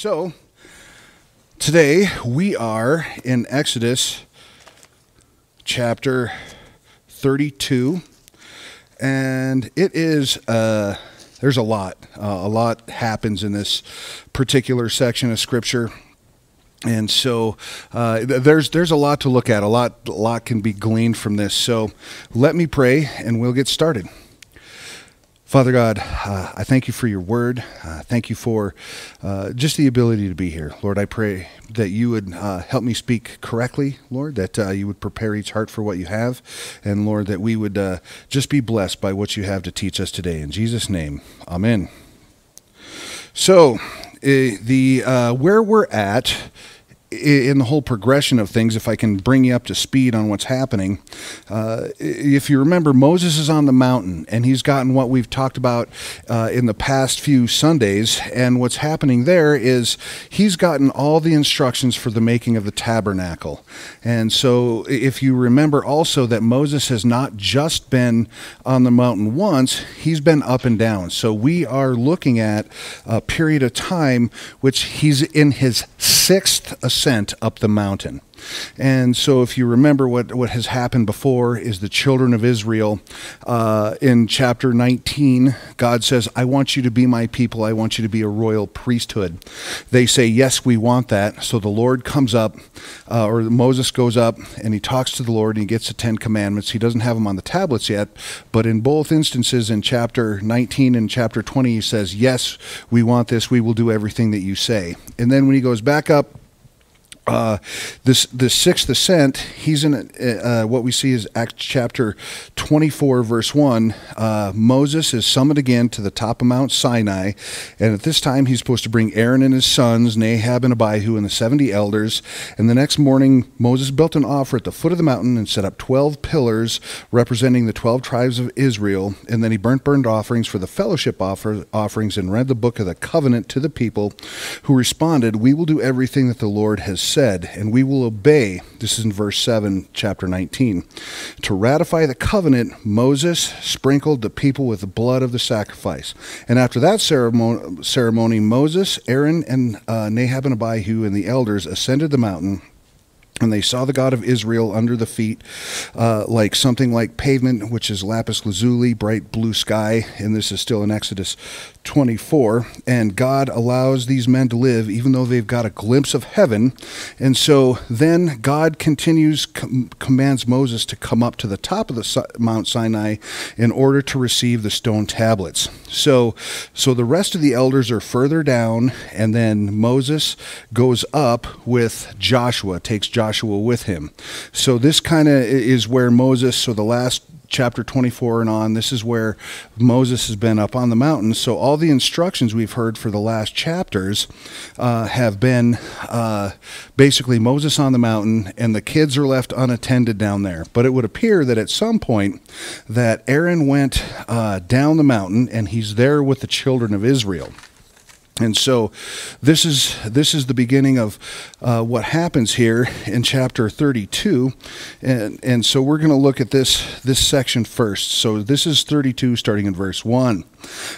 So, today we are in Exodus chapter 32, and it is, uh, there's a lot. Uh, a lot happens in this particular section of Scripture. And so uh, there's there's a lot to look at. A lot a lot can be gleaned from this. So let me pray, and we'll get started. Father God, uh, I thank you for your word. Uh, thank you for uh, just the ability to be here. Lord, I pray that you would uh, help me speak correctly, Lord, that uh, you would prepare each heart for what you have, and Lord, that we would uh, just be blessed by what you have to teach us today. In Jesus' name, amen. So, the where we're at in the whole progression of things, if I can bring you up to speed on what's happening, uh, if you remember, Moses is on the mountain and he's gotten what we've talked about uh, in the past few Sundays. And what's happening there is he's gotten all the instructions for the making of the tabernacle. And so, if you remember also that Moses has not just been on the mountain once, he's been up and down. So, we are looking at a period of time which he's in his sixth ascent up the mountain. And so, if you remember what, what has happened before, is the children of Israel uh, in chapter 19, God says, I want you to be my people. I want you to be a royal priesthood. They say, Yes, we want that. So the Lord comes up, uh, or Moses goes up, and he talks to the Lord, and he gets the Ten Commandments. He doesn't have them on the tablets yet, but in both instances, in chapter 19 and chapter 20, he says, Yes, we want this. We will do everything that you say. And then when he goes back up, uh, this the sixth ascent, he's in uh, what we see is Acts chapter 24, verse 1. Uh, Moses is summoned again to the top of Mount Sinai, and at this time he's supposed to bring Aaron and his sons, Nadab and Abihu, and the 70 elders. And the next morning, Moses built an altar at the foot of the mountain and set up 12 pillars representing the 12 tribes of Israel. And then he burnt burnt offerings for the fellowship offer, offerings and read the book of the covenant to the people, who responded, We will do everything that the Lord has said said, and we will obey. This is in verse 7, chapter 19. To ratify the covenant, Moses sprinkled the people with the blood of the sacrifice. And after that ceremony, ceremony Moses, Aaron, and uh, Nadab and Abihu and the elders ascended the mountain and they saw the God of Israel under the feet, uh, like something like pavement, which is lapis lazuli, bright blue sky. And this is still in Exodus 24. And God allows these men to live, even though they've got a glimpse of heaven. And so then God continues, com- commands Moses to come up to the top of the Mount Sinai in order to receive the stone tablets. So, so the rest of the elders are further down, and then Moses goes up with Joshua, takes Joshua with him. So this kind of is where Moses, so the last chapter 24 and on, this is where Moses has been up on the mountain. So all the instructions we've heard for the last chapters uh, have been uh, basically Moses on the mountain, and the kids are left unattended down there. But it would appear that at some point that Aaron went uh, down the mountain, and he's there with the children of Israel. And so, this is this is the beginning of uh, what happens here in chapter 32, and and so we're going to look at this this section first. So this is 32, starting in verse one.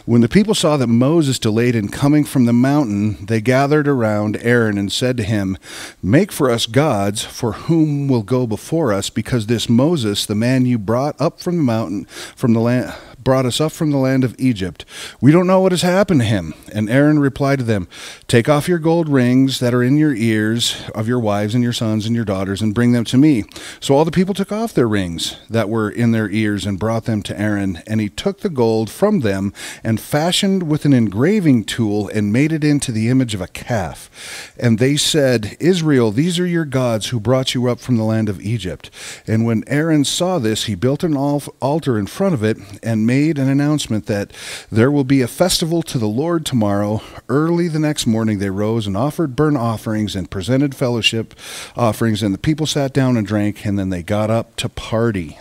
When the people saw that Moses delayed in coming from the mountain, they gathered around Aaron and said to him, "Make for us gods, for whom will go before us, because this Moses, the man you brought up from the mountain, from the land." Brought us up from the land of Egypt. We don't know what has happened to him. And Aaron replied to them, Take off your gold rings that are in your ears of your wives and your sons and your daughters, and bring them to me. So all the people took off their rings that were in their ears and brought them to Aaron. And he took the gold from them and fashioned with an engraving tool and made it into the image of a calf. And they said, Israel, these are your gods who brought you up from the land of Egypt. And when Aaron saw this, he built an altar in front of it and made an announcement that there will be a festival to the Lord tomorrow. Early the next morning, they rose and offered burnt offerings and presented fellowship offerings, and the people sat down and drank, and then they got up to party.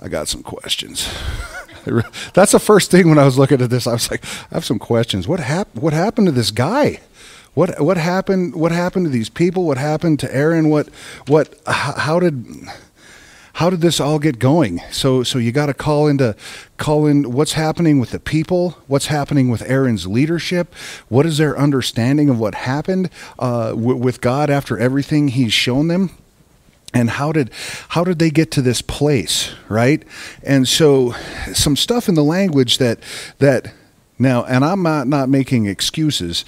I got some questions. That's the first thing when I was looking at this. I was like, I have some questions. What happened? What happened to this guy? What what happened? What happened to these people? What happened to Aaron? What what? How did how did this all get going? So so you got to call into call in what's happening with the people, what's happening with Aaron's leadership, what is their understanding of what happened uh, with God after everything He's shown them? And how did how did they get to this place right? And so some stuff in the language that that now and i'm not not making excuses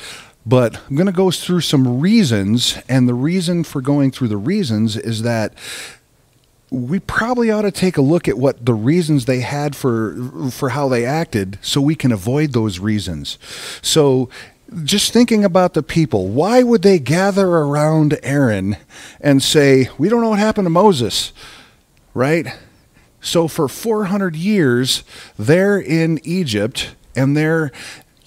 but i'm going to go through some reasons and the reason for going through the reasons is that we probably ought to take a look at what the reasons they had for for how they acted so we can avoid those reasons so just thinking about the people, why would they gather around Aaron and say, We don't know what happened to Moses, right? So for 400 years, they're in Egypt and they're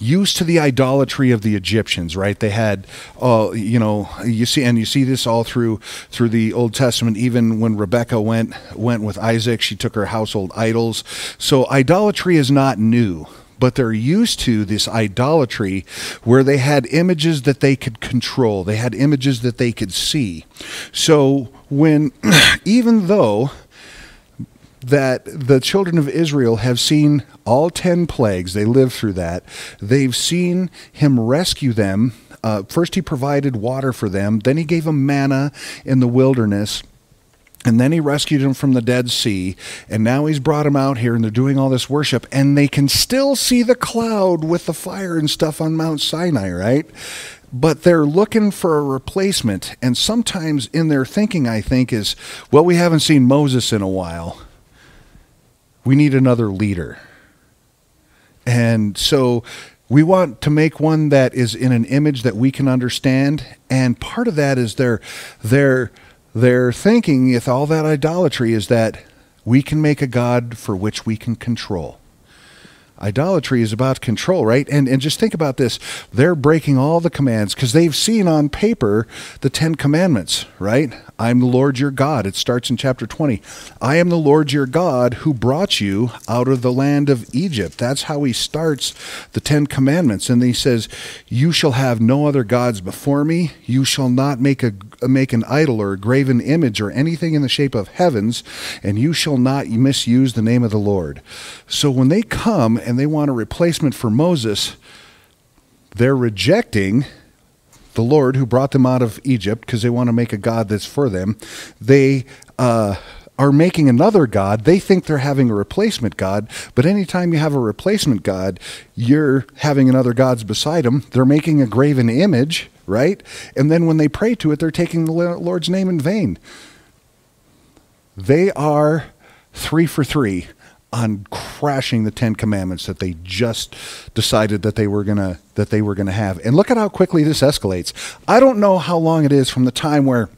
used to the idolatry of the Egyptians, right? They had, uh, you know, you see, and you see this all through through the Old Testament. Even when Rebecca went went with Isaac, she took her household idols. So idolatry is not new but they're used to this idolatry where they had images that they could control, they had images that they could see. So when, even though that the children of Israel have seen all 10 plagues, they lived through that, they've seen him rescue them. Uh, first, he provided water for them, then, he gave them manna in the wilderness. And then he rescued him from the Dead Sea, and now he's brought him out here, and they're doing all this worship, and they can still see the cloud with the fire and stuff on Mount Sinai, right? But they're looking for a replacement, and sometimes in their thinking, I think, is, well, we haven't seen Moses in a while. We need another leader. And so we want to make one that is in an image that we can understand, and part of that is their their they're thinking, with all that idolatry, is that we can make a God for which we can control. Idolatry is about control, right? And and just think about this. They're breaking all the commands because they've seen on paper the Ten Commandments, right? I'm the Lord your God. It starts in chapter 20. I am the Lord your God who brought you out of the land of Egypt. That's how he starts the Ten Commandments. And he says, You shall have no other gods before me. You shall not make a make an idol or a graven image or anything in the shape of heavens, and you shall not misuse the name of the Lord. So when they come and they want a replacement for Moses, they're rejecting the Lord who brought them out of Egypt because they want to make a God that's for them. They uh, are making another God. They think they're having a replacement God, but anytime you have a replacement God, you're having another gods beside them. They're making a graven image, right? And then when they pray to it, they're taking the Lord's name in vain. They are three for three on crashing the Ten Commandments that they just decided that they were gonna that they were gonna have. And look at how quickly this escalates. I don't know how long it is from the time where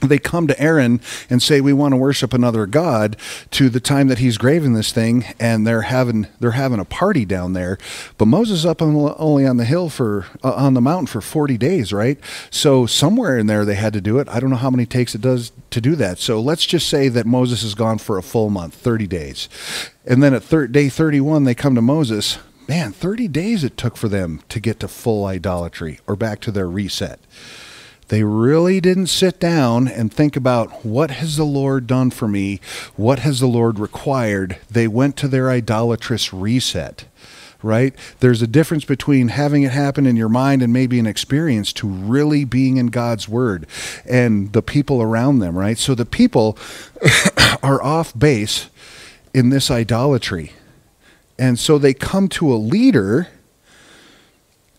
they come to Aaron and say we want to worship another god to the time that he's graving this thing and they're having they're having a party down there. But Moses up on, only on the hill for uh, on the mountain for 40 days right? So somewhere in there they had to do it. I don't know how many takes it does to do that. So let's just say that Moses is gone for a full month 30 days. And then at thir- day 31 they come to Moses. Man 30 days it took for them to get to full idolatry or back to their reset they really didn't sit down and think about what has the Lord done for me? What has the Lord required? They went to their idolatrous reset, right? There's a difference between having it happen in your mind and maybe an experience to really being in God's word and the people around them, right? So the people are off base in this idolatry. And so they come to a leader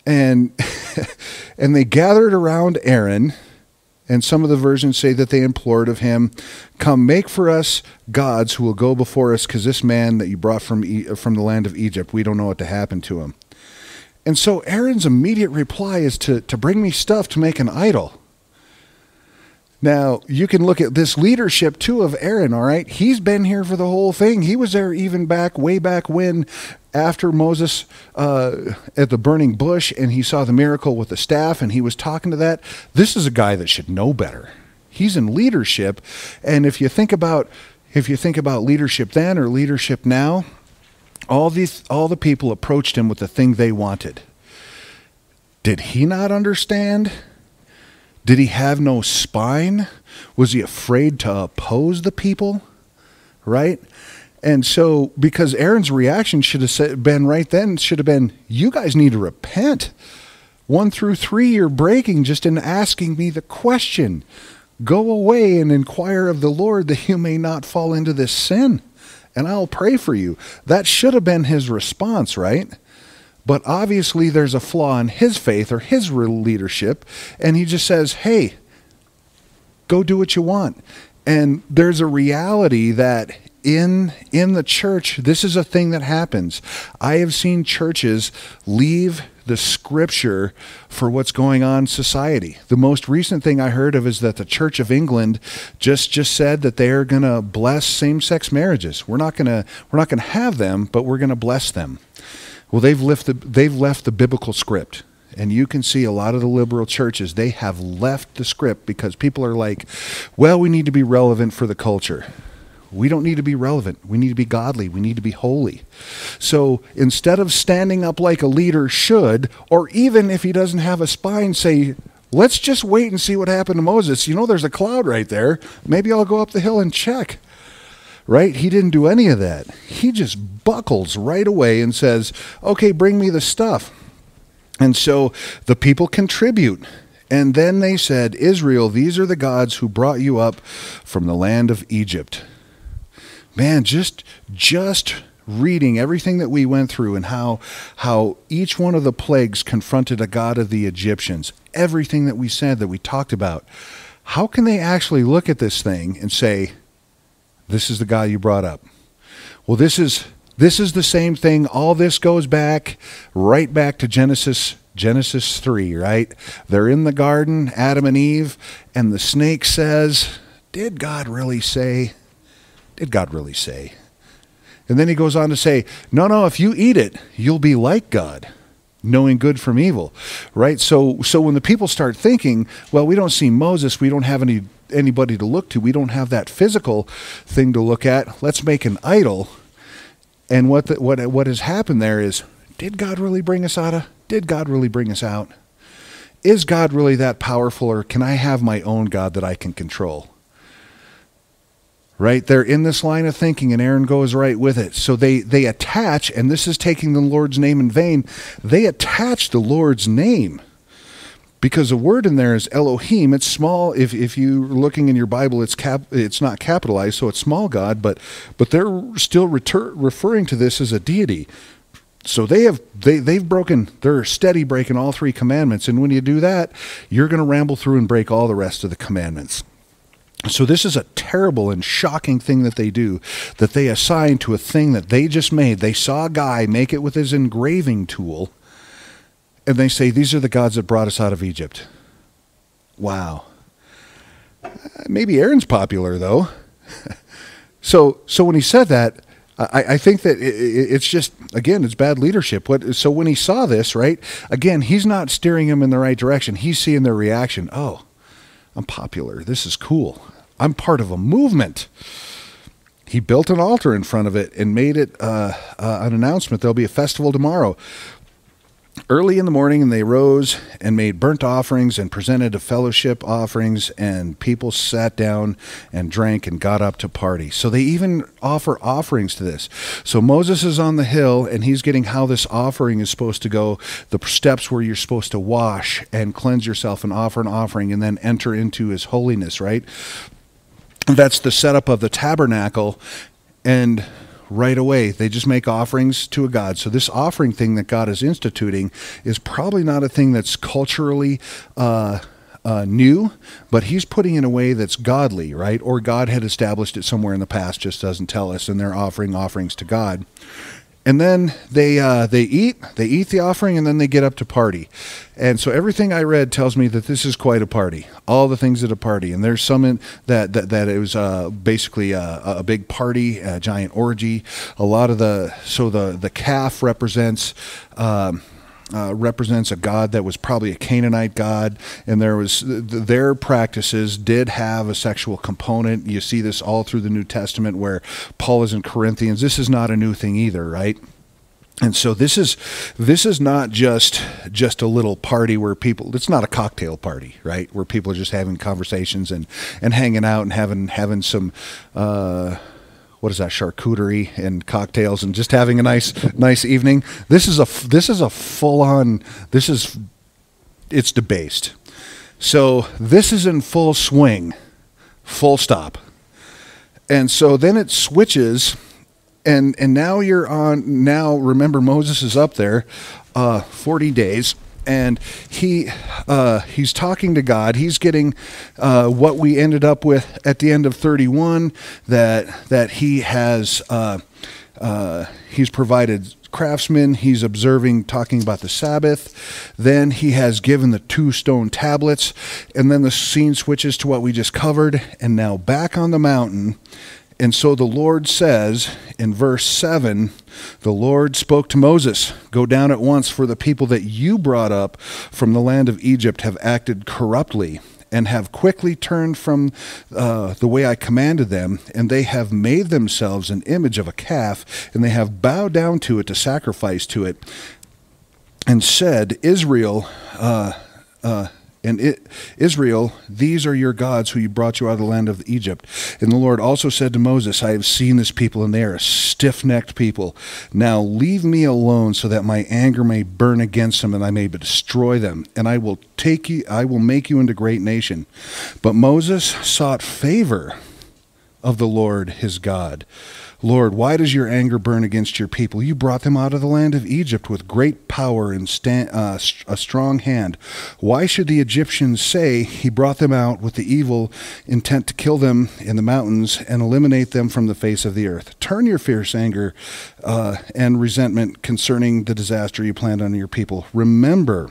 and and they gathered around Aaron and some of the versions say that they implored of him, "Come, make for us gods who will go before us, because this man that you brought from e- from the land of Egypt, we don't know what to happen to him." And so Aaron's immediate reply is to to bring me stuff to make an idol. Now, you can look at this leadership too of Aaron, all right? He's been here for the whole thing. He was there even back, way back when, after Moses uh, at the burning bush, and he saw the miracle with the staff, and he was talking to that. This is a guy that should know better. He's in leadership. And if you think about if you think about leadership then or leadership now, all these all the people approached him with the thing they wanted. Did he not understand? Did he have no spine? Was he afraid to oppose the people? right? And so, because Aaron's reaction should have been right then, should have been, you guys need to repent. One through three, you're breaking just in asking me the question. Go away and inquire of the Lord that you may not fall into this sin, and I'll pray for you. That should have been his response, right? But obviously, there's a flaw in his faith or his leadership, and he just says, hey, go do what you want. And there's a reality that in in the church this is a thing that happens. I have seen churches leave the scripture for what's going on in society. The most recent thing i heard of is that the church of england just just said that they're going to bless same-sex marriages. We're not going to we're not going to have them but we're going to bless them. Well they've left the they've left the biblical script. And you can see a lot of the liberal churches they have left the script because people are like well we need to be relevant for the culture we don't need to be relevant. We need to be godly. We need to be holy. So instead of standing up like a leader should, or even if he doesn't have a spine, say, let's just wait and see what happened to Moses. You know, there's a cloud right there. Maybe I'll go up the hill and check. Right? He didn't do any of that. He just buckles right away and says, okay, bring me the stuff. And so the people contribute. And then they said, Israel, these are the gods who brought you up from the land of Egypt man, just just reading everything that we went through and how how each one of the plagues confronted a god of the Egyptians, everything that we said that we talked about. How can they actually look at this thing and say, "This is the guy you brought up"? Well, this is this is the same thing. All this goes back right back to Genesis Genesis 3, right? They're in the garden, Adam and Eve, and the snake says, "Did God really say?" Did God really say? And then he goes on to say, no, no, if you eat it, you'll be like God, knowing good from evil. Right? So so when the people start thinking, well, we don't see Moses, we don't have any anybody to look to, we don't have that physical thing to look at, let's make an idol. And what the, what what has happened there is, did God really bring us out of did God really bring us out? Is God really that powerful or can I have my own God that I can control? Right? They're in this line of thinking and aaron goes right with it. So they they attach and this is taking the lord's name in vain they attach the lord's name. Because the word in there is elohim. It's small. If, if you're looking in your bible it's cap it's not capitalized so it's small god but but they're still retur- referring to this as a deity. So they have they they've broken they're steady breaking all three commandments. And when you do that you're going to ramble through and break all the rest of the commandments so this is a terrible and shocking thing that they do that they assign to a thing that they just made. They saw a guy make it with his engraving tool and they say these are the gods that brought us out of Egypt. Wow. Uh, maybe Aaron's popular though. so so when he said that I, I think that it's just again it's bad leadership. What so when he saw this right again he's not steering him in the right direction. He's seeing their reaction. Oh, I'm popular. This is cool. I'm part of a movement. He built an altar in front of it and made it uh, uh, an announcement. There'll be a festival tomorrow early in the morning and they rose and made burnt offerings and presented a fellowship offerings and people sat down and drank and got up to party. So they even offer offerings to this. So moses is on the hill and he's getting how this offering is supposed to go the steps where you're supposed to wash and cleanse yourself and offer an offering and then enter into his holiness right? That's the setup of the tabernacle and right away. They just make offerings to a God. So this offering thing that God is instituting is probably not a thing that's culturally uh, uh, new, but He's putting in a way that's godly, right? Or God had established it somewhere in the past, just doesn't tell us, and they're offering offerings to God and then they uh, they eat they eat the offering and then they get up to party. And so everything i read tells me that this is quite a party. All the things at a party. And there's some in, that, that that it was uh, basically a, a, big party a giant orgy. A lot of the so the the calf represents um, uh, represents a god that was probably a Canaanite god, and there was their practices did have a sexual component. You see this all through the New Testament, where Paul is in Corinthians. This is not a new thing either, right? And so this is this is not just just a little party where people it's not a cocktail party, right? Where people are just having conversations and and hanging out and having having some uh what is that charcuterie and cocktails and just having a nice nice evening. This is a this is a full on this is it's debased. So this is in full swing, full stop. And so then it switches and and now you're on now remember Moses is up there uh 40 days and he uh, he's talking to God. He's getting uh, what we ended up with at the end of 31 that that he has uh, uh he's provided craftsmen. He's observing, talking about the Sabbath. Then he has given the two stone tablets, and then the scene switches to what we just covered, and now back on the mountain and so the Lord says in verse 7 the Lord spoke to Moses, Go down at once, for the people that you brought up from the land of Egypt have acted corruptly and have quickly turned from uh, the way I commanded them, and they have made themselves an image of a calf, and they have bowed down to it to sacrifice to it, and said, Israel, uh, uh, and it, Israel, these are your gods who you brought you out of the land of Egypt. And the Lord also said to Moses, I have seen this people, and they are a stiff necked people. Now leave me alone so that my anger may burn against them and I may destroy them. And I will take you I will make you into great nation. But Moses sought favor of the Lord his God. Lord, why does your anger burn against your people? You brought them out of the land of Egypt with great power and sta- uh, a strong hand. Why should the Egyptians say he brought them out with the evil intent to kill them in the mountains and eliminate them from the face of the earth? Turn your fierce anger uh, and resentment concerning the disaster you planned on your people. Remember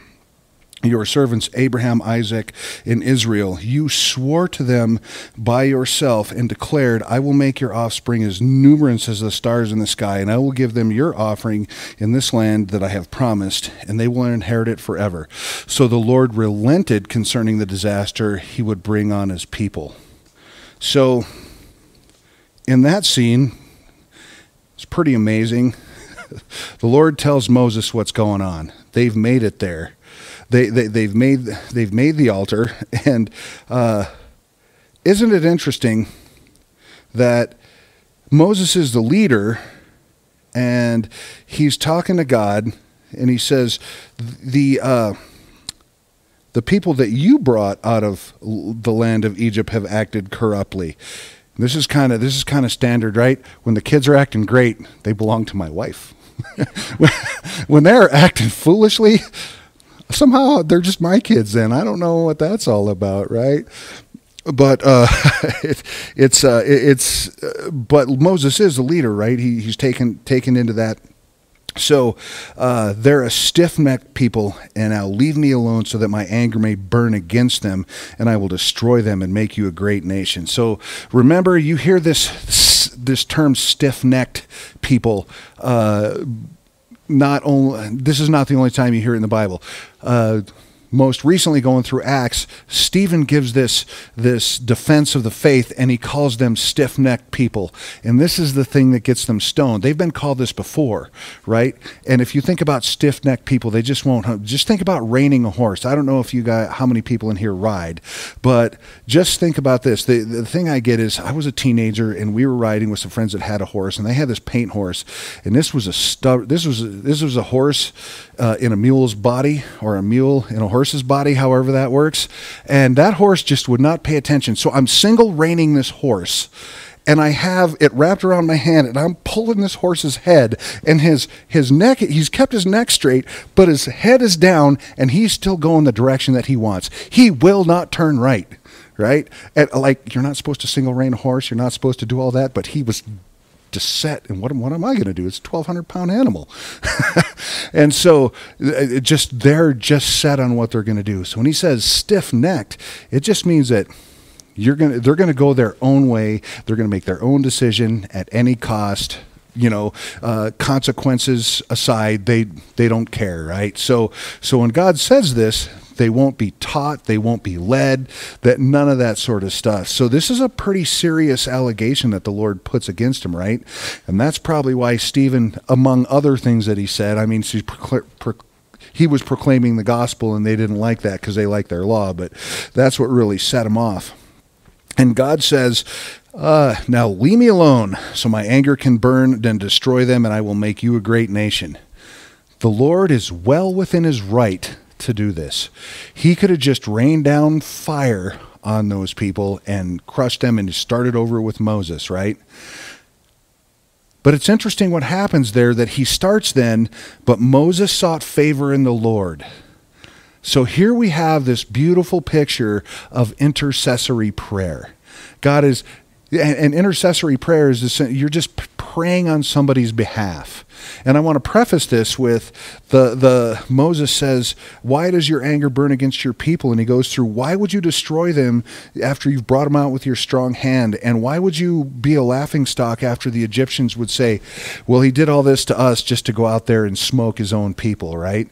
your servants Abraham, Isaac, and Israel. You swore to them by yourself and declared, I will make your offspring as numerous as the stars in the sky, and I will give them your offering in this land that I have promised, and they will inherit it forever. So the Lord relented concerning the disaster he would bring on his people. So, in that scene, it's pretty amazing. the Lord tells Moses what's going on. They've made it there they, they they've made they've made the altar, and uh, isn't it interesting that Moses is the leader, and he's talking to God, and he says the. Uh, the people that you brought out of the land of Egypt have acted corruptly. This is kind of this is kind of standard, right? When the kids are acting great, they belong to my wife. when they're acting foolishly, somehow they're just my kids then i don't know what that's all about right but uh, it, it's uh, it, it's uh, but Moses is the leader, right? He, he's taken taken into that. So uh, they're a stiff necked people, and now leave me alone so that my anger may burn against them, and I will destroy them and make you a great nation. So remember, you hear this this term stiff necked people uh, not only this is not the only time you hear it in the Bible. Uh, most recently going through Acts, Stephen gives this this defense of the faith and he calls them stiff-necked people. And this is the thing that gets them stoned. They've been called this before, right? And if you think about stiff-necked people, they just won't just think about reining a horse. I don't know if you got how many people in here ride, but just think about this. The the thing I get is I was a teenager and we were riding with some friends that had a horse and they had this paint horse and this was a stub this was this was a horse uh, in a mule's body or a mule in a horse's body, however that works. And that horse just would not pay attention. So I'm single reining this horse and I have it wrapped around my hand, and I'm pulling this horse's head, and his his neck. He's kept his neck straight, but his head is down, and he's still going the direction that he wants. He will not turn right, right? Like you're not supposed to single rein a horse, you're not supposed to do all that, but he was to set and what, what am i going to do? It's a 1200 pound animal. And so it just they're just set on what they're going to do. So when he says stiff necked it just means that you're going to they're going to go their own way. They're going to make their own decision at any cost you know uh, consequences aside they they don't care right? So so when god says this they won't be taught, they won't be led, that none of that sort of stuff. So this is a pretty serious allegation that the Lord puts against him, right? And that's probably why Stephen, among other things that he said, I mean, he was proclaiming the gospel and they didn't like that because they like their law, but that's what really set him off. And God says, uh, Now leave me alone, so my anger can burn and destroy them, and I will make you a great nation. The Lord is well within his right to do this. He could have just rained down fire on those people and crushed them and started over with Moses, right? But it's interesting what happens there that he starts then, but Moses sought favor in the Lord. So here we have this beautiful picture of intercessory prayer. God is, and, intercessory prayer is you're just praying on somebody's behalf. And I want to preface this with the the Moses says, "Why does your anger burn against your people?" And he goes through, "Why would you destroy them after you've brought them out with your strong hand? And why would you be a laughing stock after the Egyptians would say, "Well, he did all this to us just to go out there and smoke his own people," right?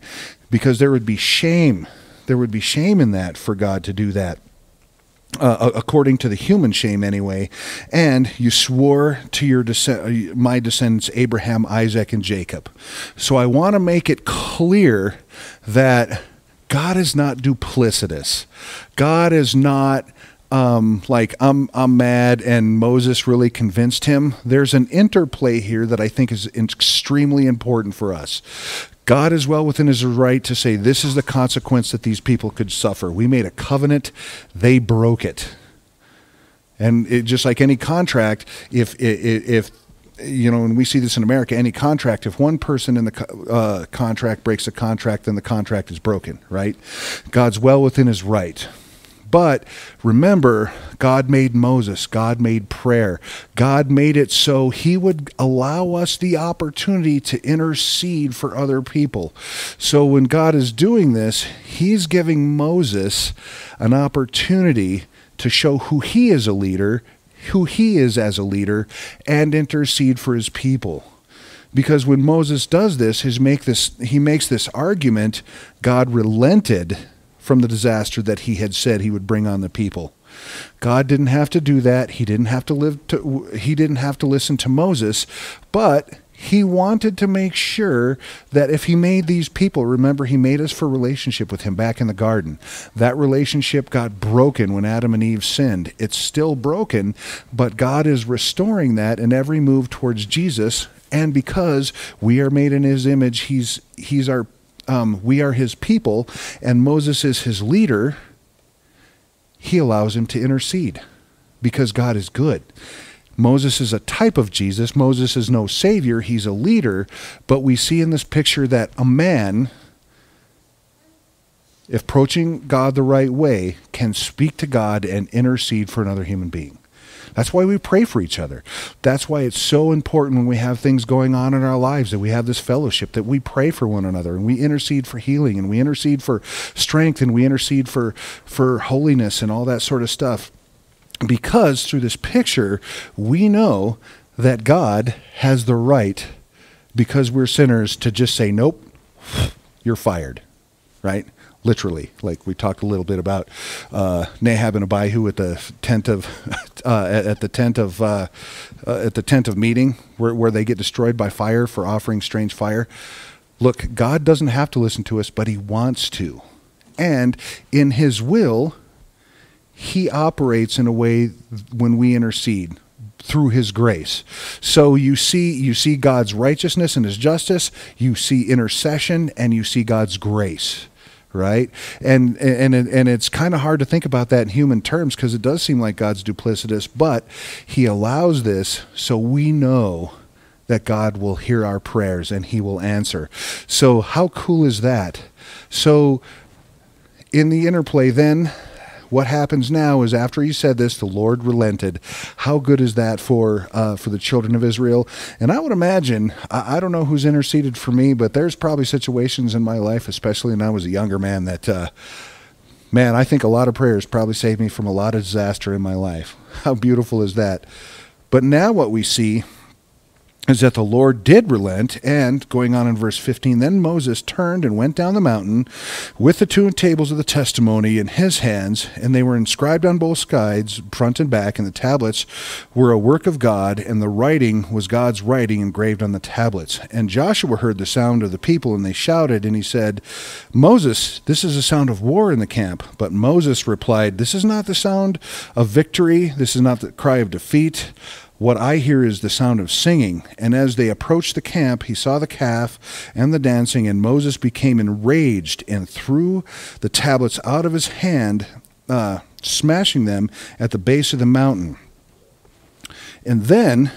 Because there would be shame. There would be shame in that for God to do that uh, according to the human shame anyway, and you swore to your descend- uh, my descendants Abraham, Isaac, and Jacob. So I want to make it clear that God is not duplicitous. God is not um, like I'm I'm mad and Moses really convinced him. There's an interplay here that I think is extremely important for us. God is well within his right to say, This is the consequence that these people could suffer. We made a covenant, they broke it. And it, just like any contract, if, if, you know, and we see this in America, any contract, if one person in the uh, contract breaks a contract, then the contract is broken, right? God's well within his right. But remember, God made Moses, God made prayer, God made it so He would allow us the opportunity to intercede for other people. So when God is doing this, He's giving Moses an opportunity to show who He is a leader, who He is as a leader, and intercede for His people because when Moses does this, his make this he makes this argument, God relented from the disaster that he had said he would bring on the people. God didn't have to do that. He didn't have to live to, he didn't have to listen to Moses, but he wanted to make sure that if he made these people, remember he made us for relationship with him back in the garden. That relationship got broken when Adam and Eve sinned. It's still broken, but God is restoring that in every move towards Jesus and because we are made in his image, he's he's our um, we are his people and Moses is his leader, he allows him to intercede because God is good. Moses is a type of Jesus. Moses is no savior, he's a leader. But we see in this picture that a man, if approaching God the right way, can speak to God and intercede for another human being. That's why we pray for each other. That's why it's so important when we have things going on in our lives that we have this fellowship, that we pray for one another and we intercede for healing and we intercede for strength and we intercede for, for holiness and all that sort of stuff. Because through this picture, we know that God has the right, because we're sinners, to just say, nope, you're fired, right? Literally. Like we talked a little bit about uh, Nadab and Abihu at the tent of uh, at, the tent of uh, uh, at the tent of meeting, where where they get destroyed by fire for offering strange fire. Look, God doesn't have to listen to us, but He wants to, and in His will, He operates in a way when we intercede through his grace. So you see you see God's righteousness and his justice, you see intercession and you see God's grace right? And and and it's kind of hard to think about that in human terms because it does seem like God's duplicitous, but He allows this so we know that God will hear our prayers and He will answer. So how cool is that? So in the interplay, then what happens now is after he said this, the Lord relented. How good is that for uh, for the children of Israel? And I would imagine, I, I, don't know who's interceded for me, but there's probably situations in my life, especially when I was a younger man, that. Uh, man, I think a lot of prayers probably saved me from a lot of disaster in my life. How beautiful is that? But now what we see is that the Lord did relent, and going on in verse 15, then Moses turned and went down the mountain with the two tables of the testimony in his hands, and they were inscribed on both sides, front and back, and the tablets were a work of God, and the writing was God's writing engraved on the tablets. And Joshua heard the sound of the people, and they shouted, and he said, Moses, this is a sound of war in the camp. But Moses replied, This is not the sound of victory, this is not the cry of defeat. What I hear is the sound of singing. And as they approached the camp, he saw the calf and the dancing, and Moses became enraged and threw the tablets out of his hand, uh, smashing them at the base of the mountain. And then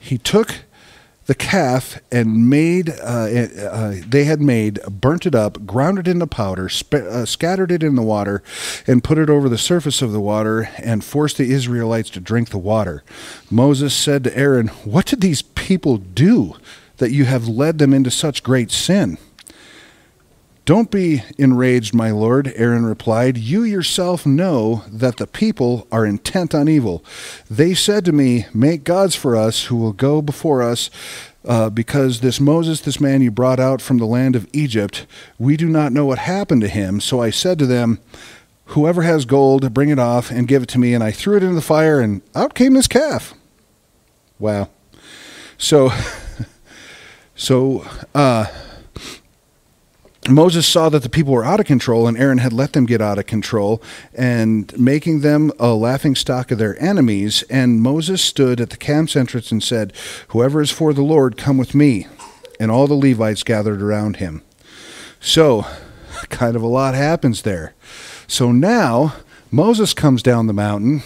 he took the calf and made uh, uh, they had made burnt it up ground it into powder uh, scattered it in the water and put it over the surface of the water and forced the israelites to drink the water. Moses said to aaron what did these people do that you have led them into such great sin don't be enraged, my lord, Aaron replied. You yourself know that the people are intent on evil. They said to me, Make gods for us who will go before us, uh, because this Moses, this man you brought out from the land of Egypt, we do not know what happened to him. So I said to them, Whoever has gold, bring it off and give it to me. And I threw it into the fire, and out came this calf. Wow. So, so, uh, Moses saw that the people were out of control, and Aaron had let them get out of control, and making them a laughing stock of their enemies. And Moses stood at the camp's entrance and said, Whoever is for the Lord, come with me. And all the Levites gathered around him. So, kind of a lot happens there. So now, Moses comes down the mountain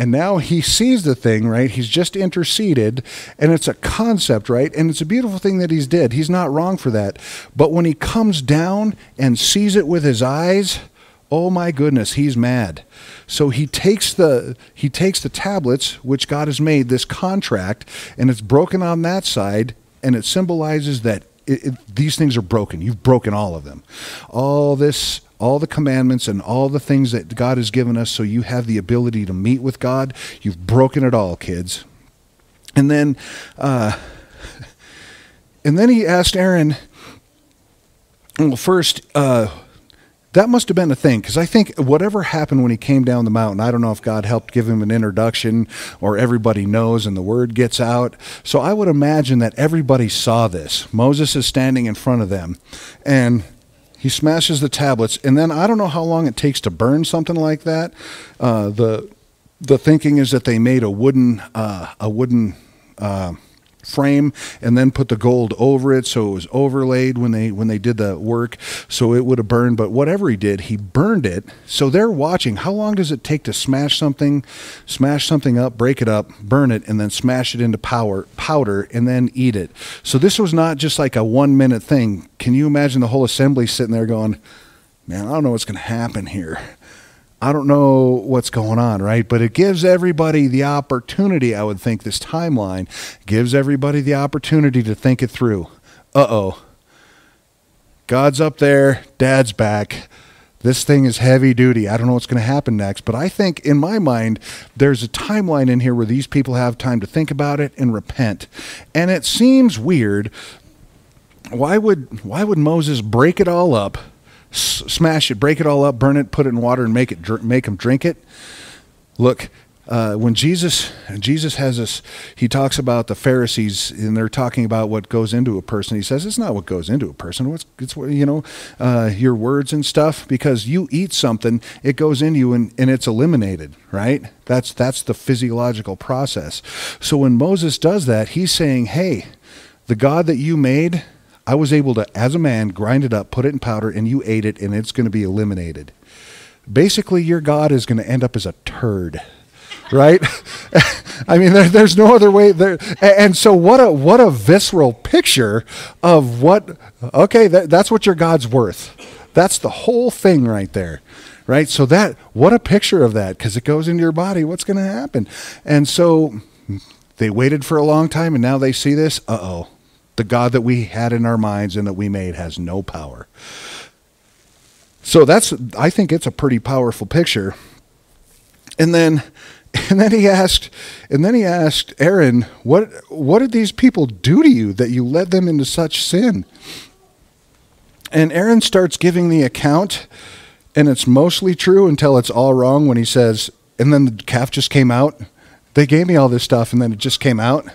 and now he sees the thing, right? He's just interceded, and it's a concept, right? And it's a beautiful thing that he's did. He's not wrong for that. But when he comes down and sees it with his eyes, oh my goodness, he's mad. So he takes the he takes the tablets which God has made, this contract, and it's broken on that side, and it symbolizes that it, it, these things are broken. You've broken all of them. All this all the commandments and all the things that God has given us so you have the ability to meet with God. You've broken it all, kids. And then, uh, and then he asked Aaron, well, first, uh, that must have been a thing because I think whatever happened when he came down the mountain, I don't know if God helped give him an introduction or everybody knows and the word gets out. So I would imagine that everybody saw this. Moses is standing in front of them and he smashes the tablets, and then I don't know how long it takes to burn something like that. Uh, the the thinking is that they made a wooden uh, a wooden uh, frame and then put the gold over it so it was overlaid when they when they did the work so it would have burned. But whatever he did he burned it. So they're watching. How long does it take to smash something smash something up break it up burn it and then smash it into power powder and then eat it? So this was not just like a one minute thing. Can you imagine the whole assembly sitting there going man i don't know what's going to happen here I don't know what's going on, right? But it gives everybody the opportunity, I would think, this timeline gives everybody the opportunity to think it through. Uh oh. God's up there, dad's back. This thing is heavy duty. I don't know what's going to happen next, but I think in my mind, there's a timeline in here where these people have time to think about it and repent. And it seems weird. Why would why would Moses break it all up? S- smash it, break it all up, burn it, put it in water, and make it dr- make them drink it. Look, uh, when Jesus Jesus has this, he talks about the Pharisees, and they're talking about what goes into a person. He says it's not what goes into a person. It's what you know, uh, your words and stuff. Because you eat something, it goes into you, and, and it's eliminated. Right? That's that's the physiological process. So when Moses does that, he's saying, "Hey, the God that you made." I was able to, as a man, grind it up, put it in powder, and you ate it, and it's going to be eliminated. Basically, your God is going to end up as a turd, right? I mean, there, there's no other way there. And so, what a what a visceral picture of what. Okay, that, that's what your God's worth. That's the whole thing right there right? So that what a picture of that because it goes into your body. What's going to happen? And so they waited for a long time, and now they see this. Uh oh, the God that we had in our minds and that we made has no power. So that's I think it's a pretty powerful picture. And then And then he asked, and then he asked Aaron, "What what did these people do to you that you led them into such sin?" And Aaron starts giving the account, and it's mostly true until it's all wrong when he says, "And then the calf just came out. They gave me all this stuff, and then it just came out."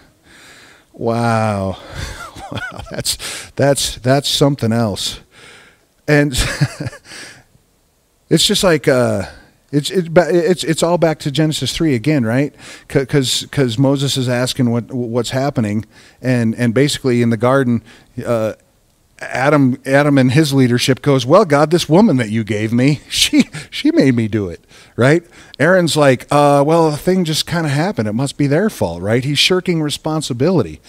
Wow, wow, that's that's that's something else, and it's just like. Uh, it's it, it's it's all back to Genesis three again, right? Because because Moses is asking what what's happening, and and basically in the garden, uh, Adam Adam and his leadership goes, well, God, this woman that you gave me, she she made me do it, right? Aaron's like, uh, well, the thing just kind of happened. It must be their fault, right? He's shirking responsibility,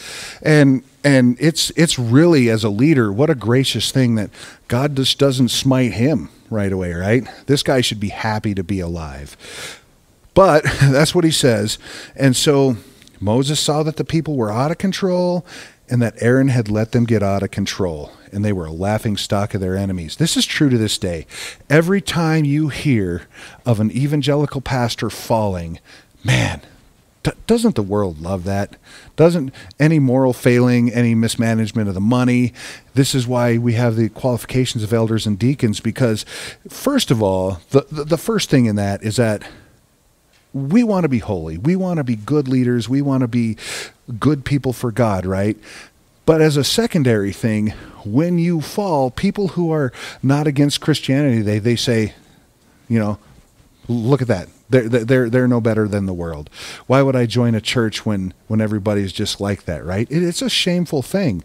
and and it's it's really as a leader, what a gracious thing that God just doesn't smite him right away, right? This guy should be happy to be alive. But that's what he says. And so Moses saw that the people were out of control and that Aaron had let them get out of control and they were a laughing stock of their enemies. This is true to this day. Every time you hear of an evangelical pastor falling, man, doesn't the world love that? Doesn't any moral failing, any mismanagement of the money? This is why we have the qualifications of elders and deacons because, first of all, the, the, the first thing in that is that we want to be holy. We want to be good leaders. We want to be good people for God, right? But as a secondary thing, when you fall, people who are not against Christianity, they, they say, you know, look at that. They're, they're, they're no better than the world. Why would I join a church when, when everybody's just like that, right? It, it's a shameful thing.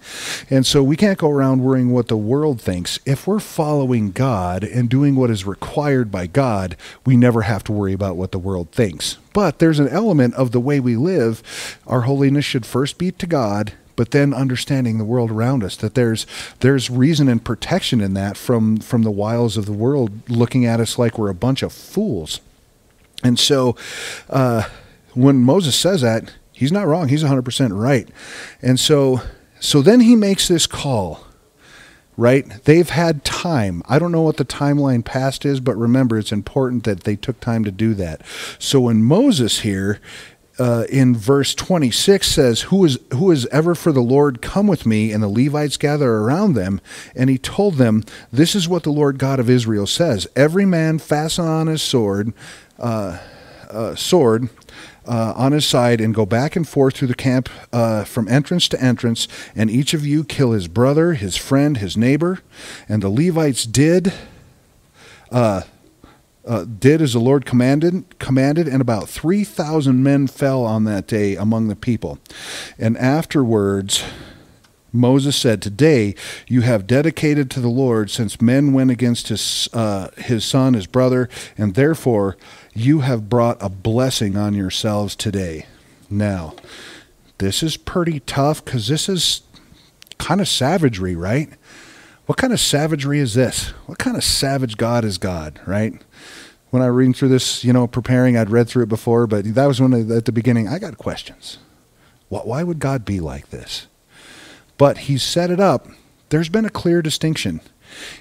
And so we can't go around worrying what the world thinks. If we're following God and doing what is required by God, we never have to worry about what the world thinks. But there's an element of the way we live. Our holiness should first be to God but then understanding the world around us that there's there's reason and protection in that from from the wiles of the world looking at us like we're a bunch of fools and so uh, when Moses says that, he's not wrong. He's 100% right. And so so then he makes this call, right? They've had time. I don't know what the timeline past is, but remember, it's important that they took time to do that. So when Moses here uh, in verse 26 says, who is, who is ever for the Lord come with me? And the Levites gather around them. And he told them, This is what the Lord God of Israel says Every man fasten on his sword uh, uh, sword uh, on his side and go back and forth through the camp uh, from entrance to entrance, and each of you kill his brother, his friend, his neighbor. And the Levites did. Uh, uh, did as the Lord commanded, commanded, and about three thousand men fell on that day among the people. And afterwards, Moses said, Today you have dedicated to the Lord, since men went against his, uh, his son, his brother, and therefore you have brought a blessing on yourselves today. Now, this is pretty tough because this is kind of savagery, right? What kind of savagery is this? What kind of savage God is God, right? When I read through this, you know, preparing, I'd read through it before, but that was when at the beginning I got questions. Why would God be like this? But he's set it up. There's been a clear distinction.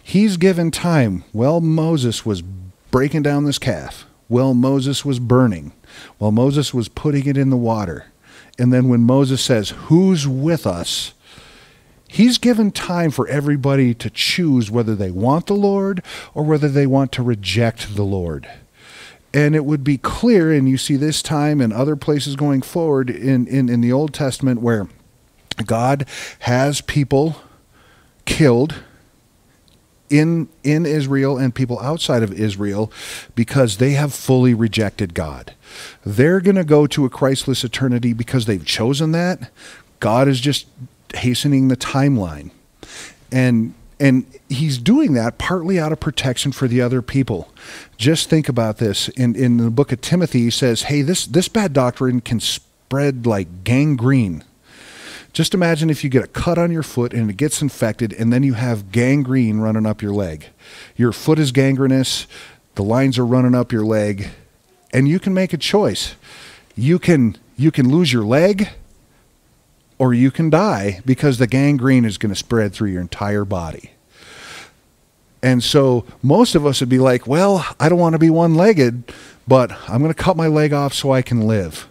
He's given time. Well, Moses was breaking down this calf. Well, Moses was burning. Well, Moses was putting it in the water. And then when Moses says, Who's with us? He's given time for everybody to choose whether they want the Lord or whether they want to reject the Lord. And it would be clear, and you see this time and other places going forward in, in, in the Old Testament where God has people killed in in Israel and people outside of Israel because they have fully rejected God. They're going to go to a Christless eternity because they've chosen that. God is just hastening the timeline. And and he's doing that partly out of protection for the other people. Just think about this. In in the book of Timothy he says, "Hey, this this bad doctrine can spread like gangrene." Just imagine if you get a cut on your foot and it gets infected, and then you have gangrene running up your leg. Your foot is gangrenous, the lines are running up your leg, and you can make a choice. You can you can lose your leg or you can die because the gangrene is going to spread through your entire body. And so most of us would be like, well, I don't want to be one legged, but I'm going to cut my leg off so I can live,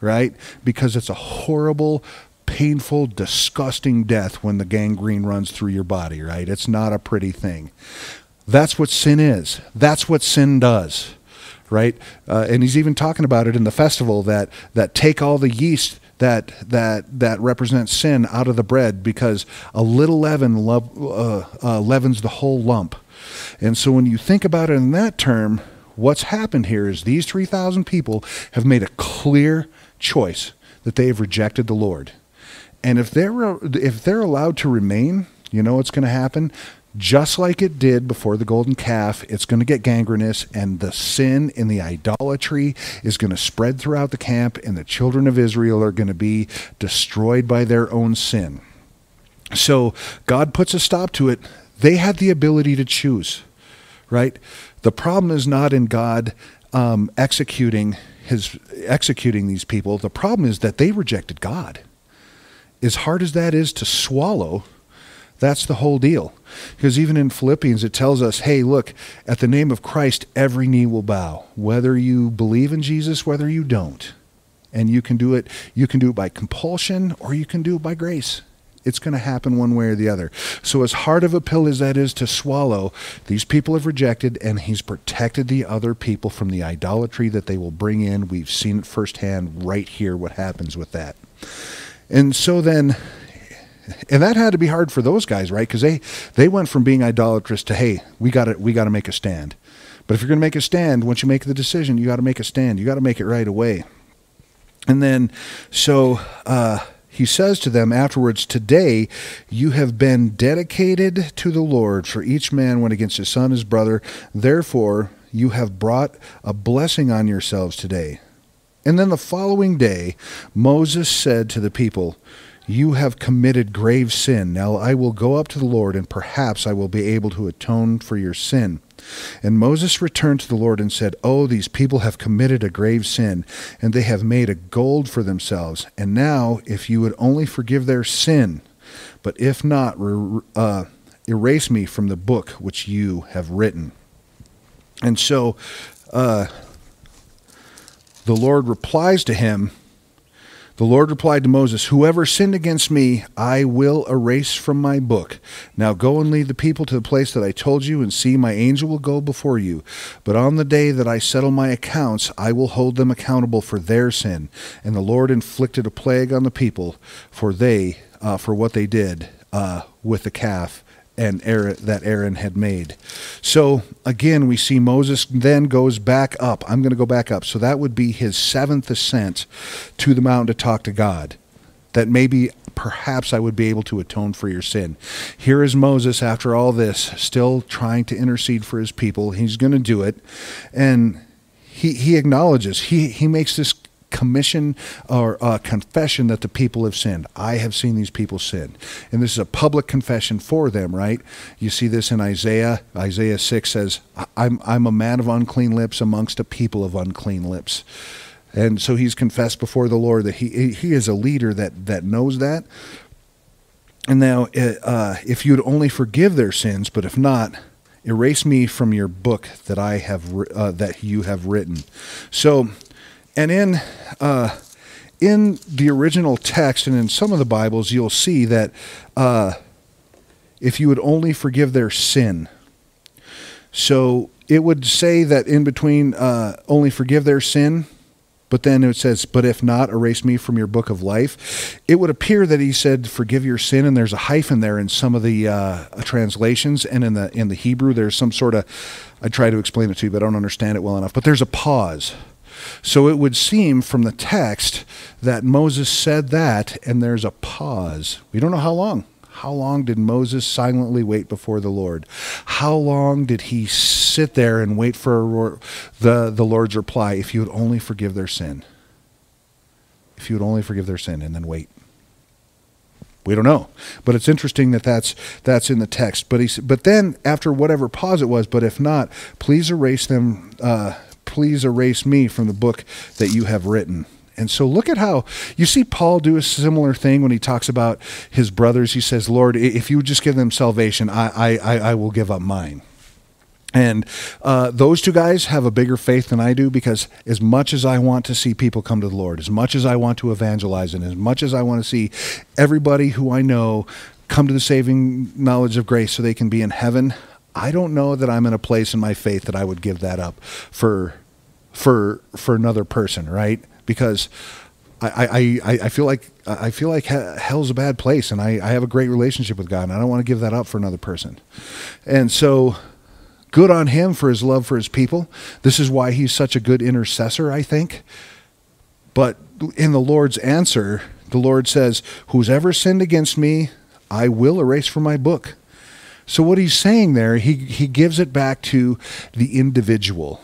right? Because it's a horrible, painful, disgusting death when the gangrene runs through your body, right? It's not a pretty thing. That's what sin is. That's what sin does, right? Uh, and he's even talking about it in the festival that that take all the yeast that that that represents sin out of the bread because a little leaven lo- uh, uh, leavens the whole lump. And so when you think about it in that term, what's happened here is these 3,000 people have made a clear choice that they have rejected the Lord. And if they're if they're allowed to remain, you know what's going to happen? Just like it did before the golden calf, it's going to get gangrenous, and the sin and the idolatry is going to spread throughout the camp, and the children of Israel are going to be destroyed by their own sin. So God puts a stop to it. They had the ability to choose, right? The problem is not in God um, executing his executing these people. The problem is that they rejected God as hard as that is to swallow, that's the whole deal. Because even in Philippians, it tells us, hey, look, at the name of Christ, every knee will bow, whether you believe in Jesus, whether you don't. And you can do it, you can do it by compulsion or you can do it by grace. It's going to happen one way or the other. So, as hard of a pill as that is to swallow, these people have rejected, and he's protected the other people from the idolatry that they will bring in. We've seen it firsthand right here what happens with that. And so then, and that had to be hard for those guys, right? Because they they went from being idolatrous to hey, we got to we got to make a stand. But if you're going to make a stand, once you make the decision, you got to make a stand. You got to make it right away. And then, so uh, he says to them afterwards, Today you have been dedicated to the Lord, for each man went against his son, his brother. Therefore, you have brought a blessing on yourselves today. And then the following day, Moses said to the people, You have committed grave sin. Now I will go up to the Lord, and perhaps I will be able to atone for your sin. And Moses returned to the Lord and said, Oh, these people have committed a grave sin, and they have made a gold for themselves. And now, if you would only forgive their sin, but if not, uh, erase me from the book which you have written. And so, uh, the Lord replies to him, the Lord replied to Moses, Whoever sinned against me, I will erase from my book. Now go and lead the people to the place that I told you, and see, my angel will go before you. But on the day that I settle my accounts, I will hold them accountable for their sin. And the Lord inflicted a plague on the people for they, uh, for what they did uh, with the calf and Aaron, that Aaron had made. So again, we see Moses then goes back up. I'm going to go back up. So that would be his seventh ascent to the mountain to talk to God. That maybe perhaps I would be able to atone for your sin. Here is Moses after all this, still trying to intercede for his people. He's going to do it. And he, he acknowledges, he, he makes this commission or uh, confession that the people have sinned. I have seen these people sin. And this is a public confession for them, right? You see this in Isaiah. Isaiah 6 says, I'm, I'm a man of unclean lips amongst a people of unclean lips. And so he's confessed before the Lord that he, he is a leader that, that knows that. And now, uh, if you'd only forgive their sins, but if not, erase me from your book that I have uh, that you have written. So and in uh, in the original text and in some of the Bibles, you'll see that uh, if you would only forgive their sin. So it would say that in between, uh, only forgive their sin, but then it says, but if not, erase me from your book of life. It would appear that he said, forgive your sin, and there's a hyphen there in some of the uh, translations, and in the in the Hebrew, there's some sort of. I try to explain it to you, but I don't understand it well enough. But there's a pause. So it would seem from the text that Moses said that, and there's a pause. We don't know how long. How long did Moses silently wait before the Lord? How long did he sit there and wait for the, the Lord's reply? If you would only forgive their sin. If you would only forgive their sin and then wait. We don't know, but it's interesting that that's that's in the text. But he, but then after whatever pause it was, but if not, please erase them. Uh, please erase me from the book that you have written. And so look at how you see Paul do a similar thing when he talks about his brothers. He says, Lord, if you would just give them salvation, I, I, I will give up mine. And uh, those two guys have a bigger faith than I do because, as much as I want to see people come to the Lord, as much as I want to evangelize, and as much as I want to see everybody who I know come to the saving knowledge of grace so they can be in heaven, I don't know that I'm in a place in my faith that I would give that up for for for another person, right? Because I, I, I feel like I feel like hell's a bad place, and I, I have a great relationship with God, and I don't want to give that up for another person. And so, good on him for his love for his people. This is why he's such a good intercessor, I think. But in the Lord's answer, the Lord says, "Who's ever sinned against me, I will erase from my book." So what he's saying there, he he gives it back to the individual.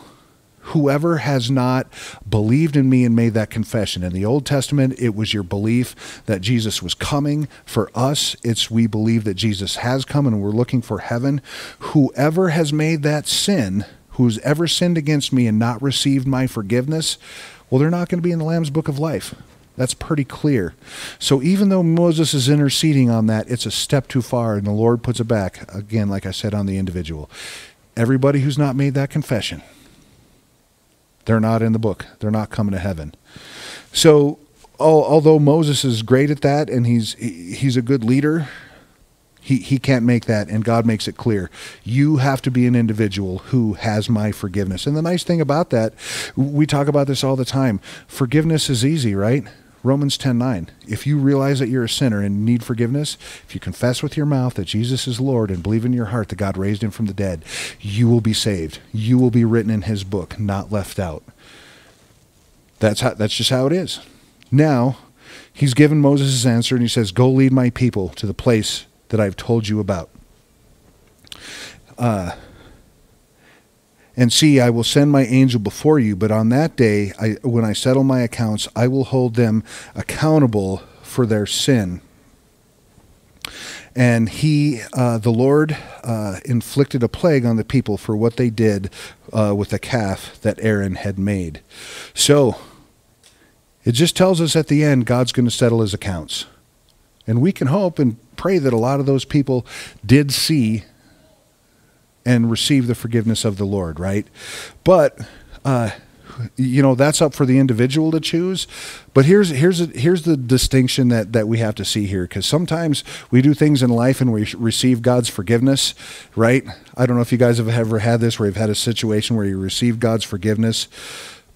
Whoever has not believed in me and made that confession. In the Old Testament, it was your belief that Jesus was coming. For us, it's we believe that Jesus has come and we're looking for heaven. Whoever has made that sin, who's ever sinned against me and not received my forgiveness, well, they're not going to be in the Lamb's Book of Life. That's pretty clear. So even though Moses is interceding on that, it's a step too far, and the Lord puts it back, again, like I said, on the individual. Everybody who's not made that confession, they're not in the book. They're not coming to heaven. So although Moses is great at that and he's he's a good leader, he, he can't make that, and God makes it clear. You have to be an individual who has my forgiveness. And the nice thing about that, we talk about this all the time. Forgiveness is easy, right? Romans 10:9. If you realize that you're a sinner and need forgiveness, if you confess with your mouth that Jesus is Lord and believe in your heart that God raised him from the dead, you will be saved. You will be written in his book, not left out. That's how that's just how it is. Now, he's given Moses his answer and he says, "Go lead my people to the place that I've told you about." Uh, and see, I will send my angel before you, but on that day, I, when I settle my accounts, I will hold them accountable for their sin. And he, uh, the Lord, uh, inflicted a plague on the people for what they did uh, with the calf that Aaron had made. So, it just tells us at the end, God's going to settle his accounts. And we can hope and pray that a lot of those people did see and receive the forgiveness of the Lord, right? But uh, you know that's up for the individual to choose. But here's here's here's the distinction that that we have to see here, because sometimes we do things in life and we receive God's forgiveness, right? I don't know if you guys have ever had this where you've had a situation where you receive God's forgiveness,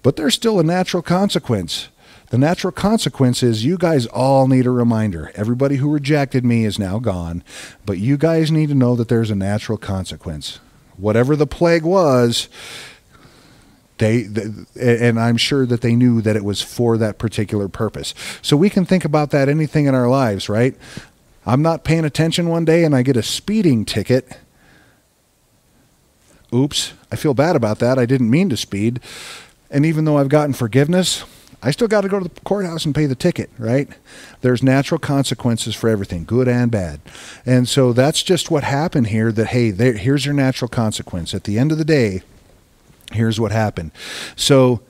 but there's still a natural consequence. The natural consequence is you guys all need a reminder. Everybody who rejected me is now gone, but you guys need to know that there's a natural consequence. Whatever the plague was, they, and I'm sure that they knew that it was for that particular purpose. So we can think about that anything in our lives, right? I'm not paying attention one day and I get a speeding ticket. Oops, I feel bad about that. I didn't mean to speed. And even though I've gotten forgiveness, I still got to go to the courthouse and pay the ticket, right? There's natural consequences for everything, good and bad. And so that's just what happened here that, hey, there, here's your natural consequence. At the end of the day, here's what happened. So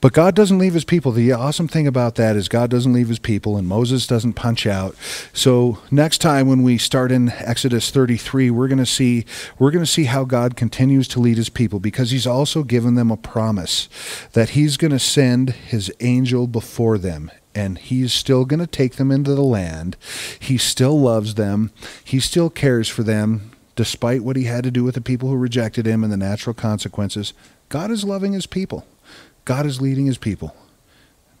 but God doesn't leave his people. The awesome thing about that is God doesn't leave his people and Moses doesn't punch out. So next time when we start in Exodus 33, we're going to see we're going to see how God continues to lead his people because he's also given them a promise that he's going to send his angel before them and he's still going to take them into the land. He still loves them. He still cares for them despite what he had to do with the people who rejected him and the natural consequences. God is loving his people. God is leading his people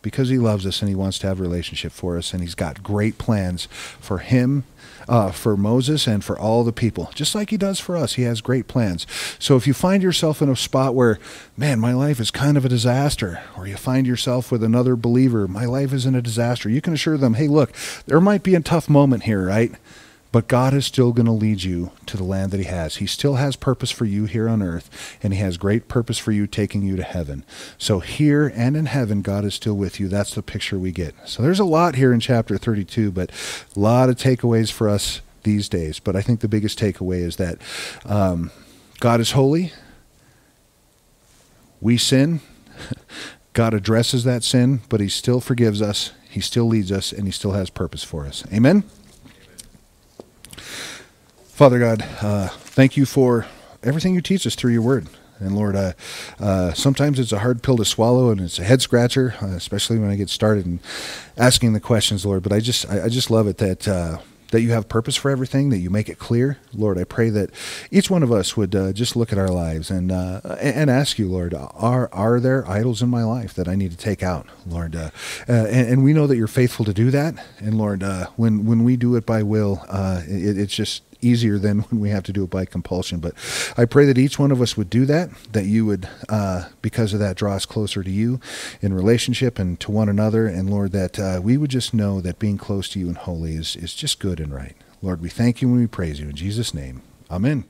because he loves us and he wants to have a relationship for us. And he's got great plans for him uh, for moses and for all the people just like he does for us. He has great plans. So if you find yourself in a spot where man my life is kind of a disaster or you find yourself with another believer my life is in a disaster you can assure them hey look there might be a tough moment here right but God is still going to lead you to the land that He has. He still has purpose for you here on earth, and He has great purpose for you taking you to heaven. So, here and in heaven, God is still with you. That's the picture we get. So, there's a lot here in chapter 32, but a lot of takeaways for us these days. But I think the biggest takeaway is that um, God is holy. We sin. God addresses that sin, but He still forgives us. He still leads us, and He still has purpose for us. Amen? Father God, uh, thank you for everything you teach us through your word. And Lord, uh, uh, sometimes it's a hard pill to swallow, and it's a head scratcher, uh, especially when I get started and asking the questions, Lord. But I just, I, I just love it that uh, that you have purpose for everything, that you make it clear, Lord. I pray that each one of us would uh, just look at our lives and uh, and ask you, Lord, are are there idols in my life that I need to take out, Lord? and, and, we know that you're faithful to do that, and Lord, when when we do it by will, it, it's just easier than when we have to do it by compulsion. But I pray that each one of us would do that, that you would, uh, because of that, draw us closer to you in relationship and to one another. And Lord, that uh, we would just know that being close to you and holy is, is just good and right. Lord, we thank you and we praise you. In Jesus' name, amen.